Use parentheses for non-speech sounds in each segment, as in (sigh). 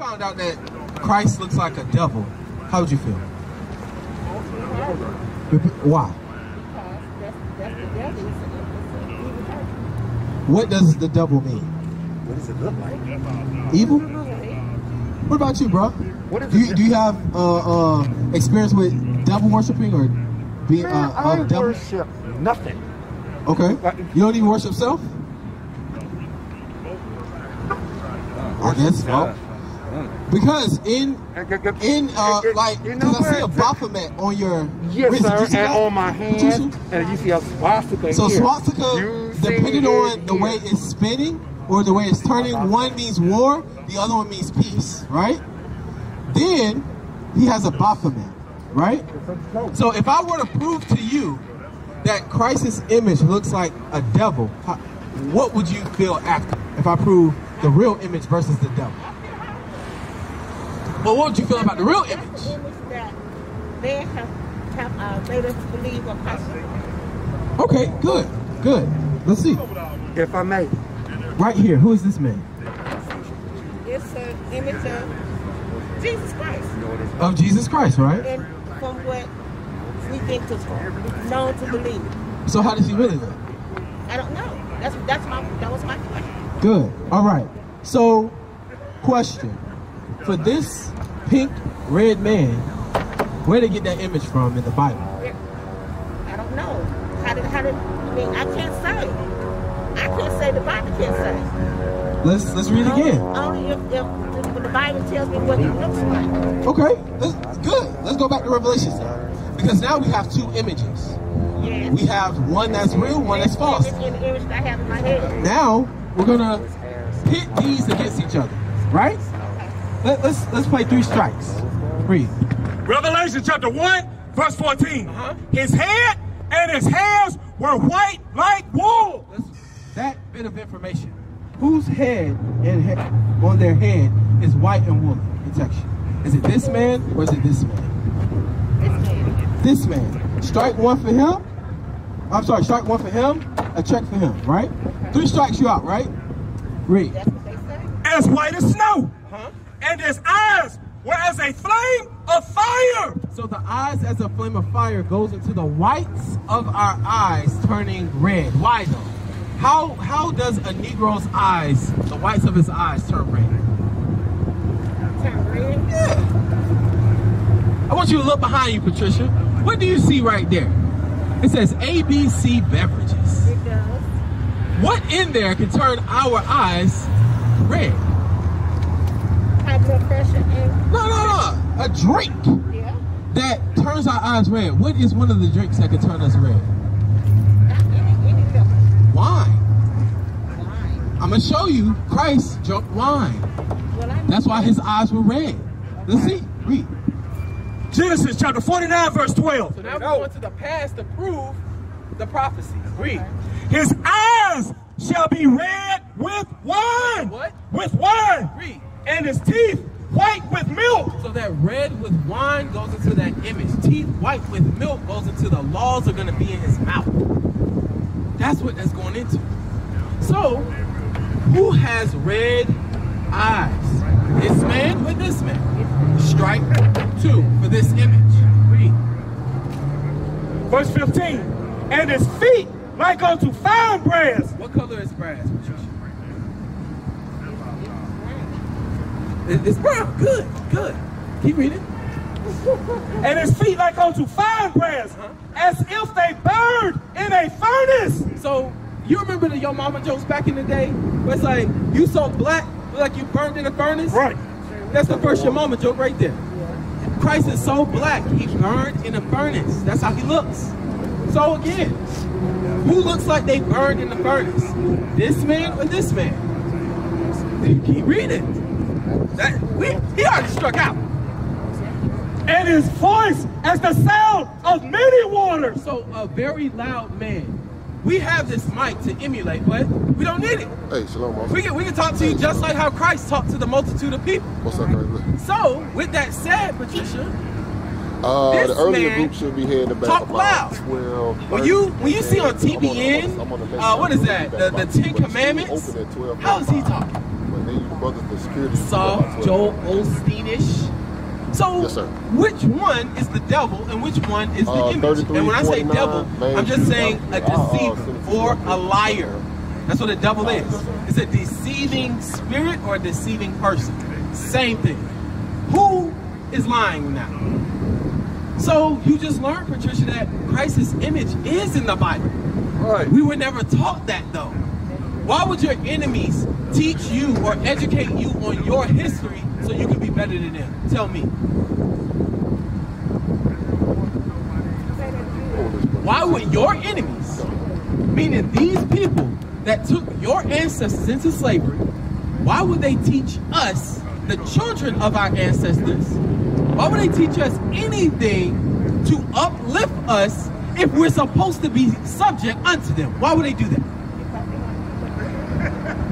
found out that Christ looks like a devil, how would you feel? Why? What does the devil mean? What does it look like? Evil? What about you, bro? Do you, do you have uh, uh, experience with devil worshiping or being Man, uh, I devil? worship nothing. Okay. You don't even worship self? I guess so. Because in in uh like You know I see a? Baphomet on your Yes, wrist. Sir. you And on my hand, and you see a swastika So here. swastika, depending on the here. way it's spinning or the way it's turning, one means war, the other one means peace, right? Then he has a Baphomet, right? So if I were to prove to you that Christ's image looks like a devil, what would you feel after if I prove the real image versus the devil? Well, what would you feel about the real image? image that they have, have uh, made us believe are possible. Okay, good, good. Let's see. If I may. Right here, who is this man? It's an image of Jesus Christ. Of Jesus Christ, right? And from what we think to known to believe. So how does he really look? I don't know. That's that's my that was my question. Good. All right. So, question. For this pink red man, where did they get that image from in the Bible? I don't know. How did how did I mean I can't say. I can't say the Bible can't say. Let's let's read Only, again. only if, if the, the Bible tells me what he looks like. Okay. That's good. Let's go back to Revelation. Because now we have two images. Yes. We have one that's real, one that's false. Image and the image I have in my head. Now we're gonna pit these against each other, right? Let, let's let's play three strikes. Read. Revelation chapter 1, verse 14. Uh-huh. His head and his hairs were white like wool. That bit of information. Whose head and he- on their head is white and woolly in texture? Is it this man or is it this man? This man. Strike one for him. I'm sorry, strike one for him, a check for him, right? Three strikes you out, right? Read. As white as snow. And his eyes were as a flame of fire. So the eyes as a flame of fire goes into the whites of our eyes turning red. Why though? How how does a Negro's eyes, the whites of his eyes, turn red? Turn red? Yeah. I want you to look behind you, Patricia. What do you see right there? It says ABC beverages. It does. What in there can turn our eyes red? High blood pressure and No, no, no. A drink yeah. that turns our eyes red. What is one of the drinks that can turn us red? Any any liquor. Wine. Wine. I'm gonna show you Christ drunk wine. Well I That's why his eyes were red. Let's see. Read. Genesis chapter 49, verse 12. So now we're going to the past to prove the prophecy. Read. His eyes shall be red with wine. What? With wine. Read. And his teeth white with milk. So that red with wine goes into that image. Teeth white with milk goes into the laws are gonna be in his mouth. That's what that's going into. So, who has red eyes? This man or this man? Strike two for this image. Read. Verse 15. And his feet like unto fine brass. What color is brass, Patricia? It- It's brown. Good, good. Keep reading. And his feet like unto fine brass. Uh-huh. As if they burned in a furnace. So you remember the Yo Mama jokes back in the day? Where it's like you so black, like you burned in a furnace. Right. That's the first Yo Mama joke right there. Christ is so black, he burned in a furnace. That's how he looks. So again, who looks like they burned in the furnace? This man or this man? Keep reading. That we, he already struck out. And his voice as the sound of many waters. So a very loud man. We have this mic to emulate, but we don't need it. Hey, shalom, boss. We can, we can talk to you just like how Christ talked to the multitude of people. What's up, guys? So, with that said, Patricia, Uh, This the earlier man group should be heading back talk about loud. 12. when you when you see on I'm on the- TBN, I'm on the uh, what is that? The, the Ten Commandments. open at 12:45. How is he talking? When they brothers, the security Spirit soft, about Joel 12. Osteenish. So, Yes, sir. which one is the devil and which one is the Uh, image? And when I say devil, I'm just saying a uh, uh, deceiver or a liar. That's what a devil is. It's a deceiving spirit or a deceiving person. Same thing. Who is lying now? So you just learned, Patricia, that Christ's image is in the Bible. Right. We were never taught that though. Why would your enemies teach you or educate you on your history so you can be better than them? Tell me. Why would your enemies, meaning these people that took your ancestors into slavery, why would they teach us, the children of our ancestors, why would they teach us anything to uplift us if we're supposed to be subject unto them? Why would they do that?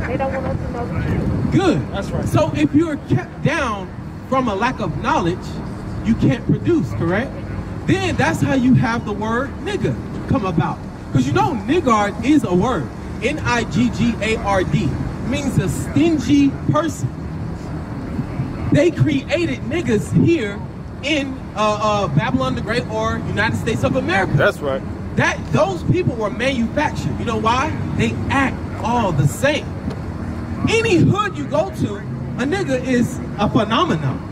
They don't want us to know the truth. Good. That's right. So if you're kept down from a lack of knowledge, you can't produce, correct? Then that's how you have the word nigga come about. Because you know niggard is a word. N-I-G-G-A-R-D. Means a stingy person. They created niggas here in uh, uh, Babylon the Great or United States of America. That's right. that those people were manufactured. You know why? They act all the same. Any hood you go to, a nigga is a phenomenon.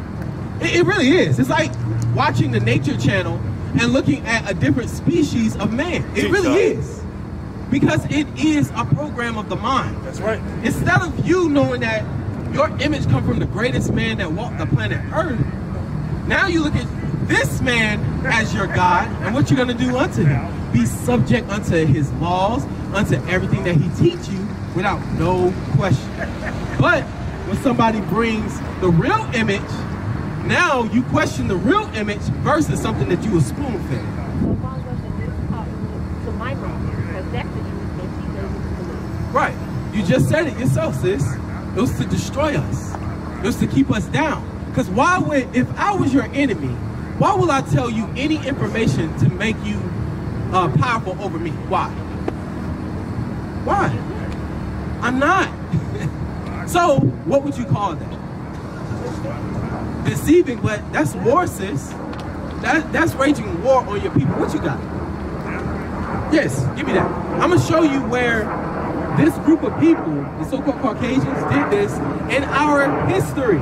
It, it really is. It's like watching the Nature Channel and looking at a different species of man. It really is. Because it is a program of the mind. That's right. Instead of you knowing that your image come from the greatest man that walked the planet Earth, now you look at this man as your God, and what you're gonna do unto him. Be subject unto his laws, unto everything that he teach you without no question. But when somebody brings the real image, now you question the real image versus something that you were spoon fed. Right. You just said it yourself, sis. It was to destroy us. It was to keep us down. Because why would, if I was your enemy, why will I tell you any information to make you uh, powerful over me? Why? Why? I'm not. so, what would you call that? Deceiving, but that's war, sis. That, that's waging war on your people. What you got? Yes, give me that. I'm gonna show you where this group of people, the so-called Caucasians, did this in our history.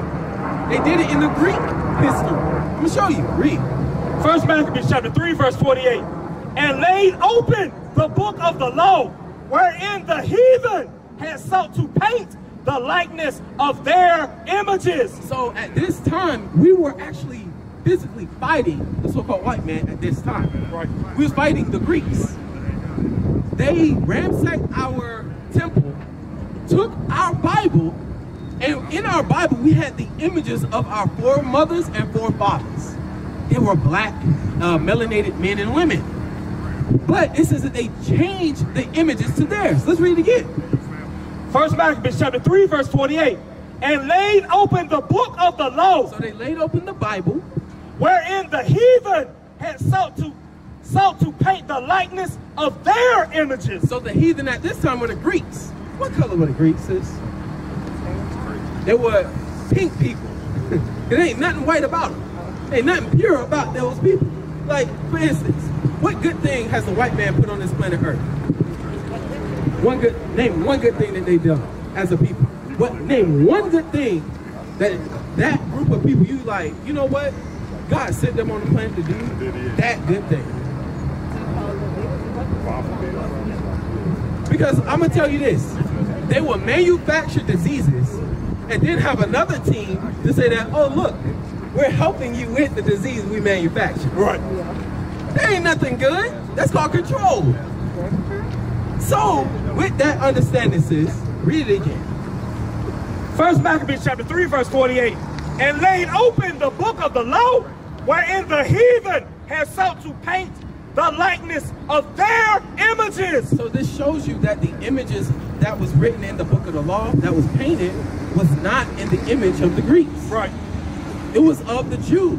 They did it in the Greek history. I'm gonna show you. Read. First Maccabees chapter 3, verse 48. And laid open the book of the law, wherein the heathen had sought to paint the likeness of their images. So at this time, we were actually physically fighting the so-called white man at this time. Right. We was fighting the Greeks. They ransacked our temple, took our Bible, and in our Bible we had the images of our foremothers and forefathers. They were black, uh, melanated men and women. But it says that they changed the images to theirs. Let's read it again. First Maccabees chapter 3, verse 48. And laid open the book of the law, So they laid open the Bible, wherein the heathen had sought to sought to paint the likeness of their images. So the heathen at this time were the Greeks. What color were the Greeks, sis? They were pink people. (laughs) there ain't nothing white about them. Ain't nothing pure about those people. Like, for instance, what good thing has the white man put on this planet Earth? One good name one good thing that they done as a people. What name one good thing that that group of people you like, you know what? God sent them on the planet to do that good thing. Because I'm gonna tell you this, they will manufacture diseases and then have another team to say that, oh look, we're helping you with the disease we manufacture. Right. That ain't nothing good. That's called control. So, with that understanding, sis, read it again. First Maccabees chapter 3, verse 48. And laid open the book of the law, wherein the heathen had sought to paint the likeness of their images. So this shows you that the images that was written in the book of the law, that was painted, was not in the image of the Greeks. Right. It was of the Jews.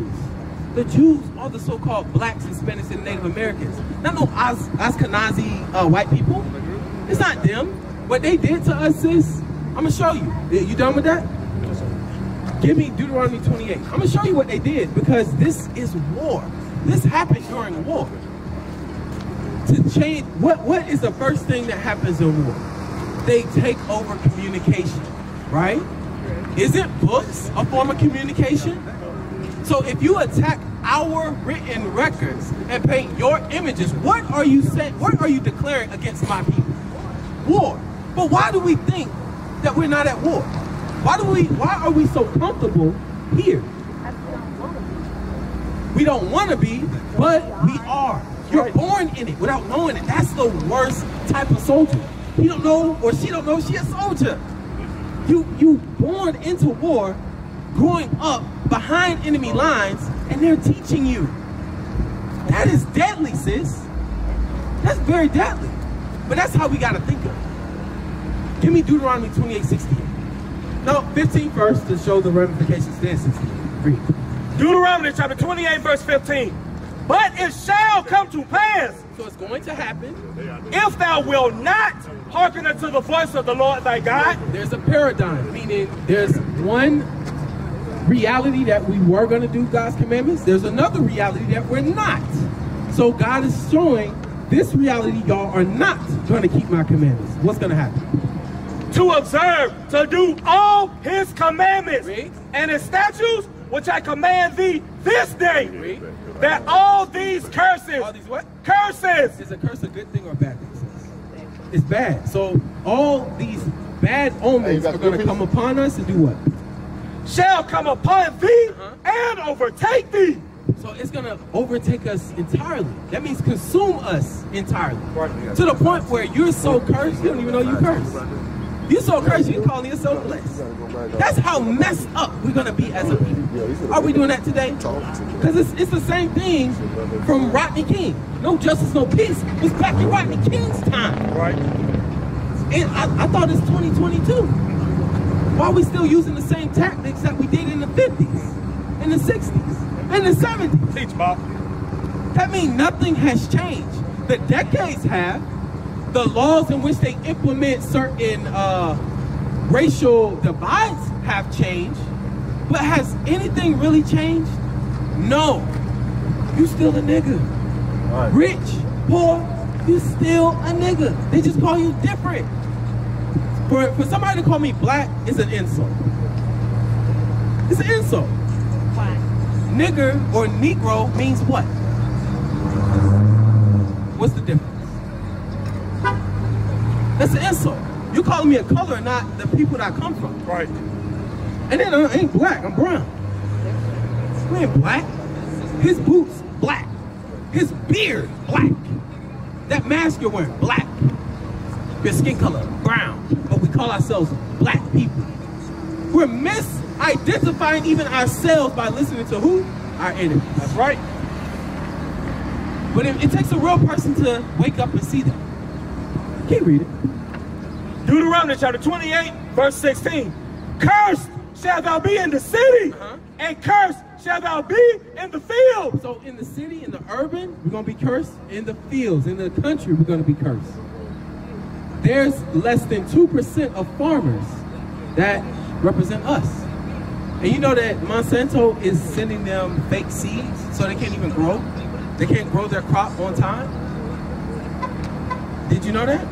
The Jews are the so-called blacks, Hispanics, and Native Americans. Not no As- Ashkenazi uh, white people. It's not them. What they did to us, sis, I'm gonna show you. You done with that? Give me Deuteronomy 28. I'm gonna show you what they did because this is war. This happened during war. To change, what what is the first thing that happens in war? They take over communication, right? Isn't books a form of communication? So if you attack our written records and paint your images, what are you saying? What are you declaring against my people? War. But why do we think that we're not at war? Why do we? Why are we so comfortable here? We don't want to be, but we are. You're born in it without knowing it. That's the worst type of soldier. He don't know or she don't know she a soldier. You you born into war, growing up behind enemy lines, and they're teaching you. That is deadly, sis. That's very deadly. But that's how we gotta think of it. Give me Deuteronomy 28, 68. No, 15 first to show the ramifications, then 68. Read. Deuteronomy chapter 28, verse 15. But it shall come to pass, So it's going to happen. if thou wilt not hearken unto the voice of the Lord thy God, There's a paradigm, meaning there's one reality that we were going to do God's commandments. There's another reality that we're not. So God is showing this reality, y'all are not going to keep my commandments. What's going to happen? to observe, to do all his commandments Read. and his statutes, which I command thee this day, Read. that all these curses, All these what? curses, Is a curse a good thing or a bad thing? It's bad. So all these bad omens got are going to come upon us and do what? shall come upon thee Uh-huh. and overtake thee. So it's gonna overtake us entirely. That means consume us entirely. To the point where you're so cursed, you don't even know you cursed. You're so cursed, you're calling yourself blessed. That's how messed up we're gonna be as a people. Are we doing that today? Because it's, it's the same thing from Rodney King. No justice, no peace. Was back in Rodney King's time. Right. And I, I thought it's 2022. Why are we still using the same tactics that we did in the 50s, in the 60s, in the 70s? Teach, Bob. That means nothing has changed. The decades have. The laws in which they implement certain uh, racial divides have changed. But has anything really changed? No. You still a nigga. Rich, poor, you still a nigga. They just call you different. For, for somebody to call me black is an insult. It's an insult. Nigger or Negro means what? What's the difference? That's an insult. You calling me a color, not the people that I come from. Right. And then I ain't black, I'm brown. We ain't black. His boots, black. His beard, black. That mask you're wearing, black. Your skin color, brown. But we call ourselves black people. We're misidentifying even ourselves by listening to who? Our enemies. That's right. But it, it takes a real person to wake up and see that. Keep reading. Deuteronomy chapter 28, verse 16. Cursed shall thou be in the city, Uh-huh. and cursed shall thou be in the field. So in the city, in the urban, we're gonna be cursed. In the fields, in the country, we're gonna be cursed. There's less than 2% of farmers that represent us. And you know that Monsanto is sending them fake seeds so they can't even grow? They can't grow their crop on time? Did you know that?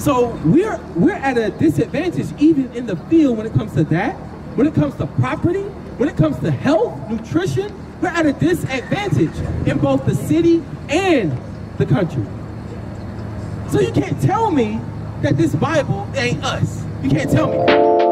So we're we're at a disadvantage even in the field when it comes to that. When it comes to property, when it comes to health, nutrition, we're at a disadvantage in both the city and the country. So you can't tell me that this Bible ain't us. You can't tell me.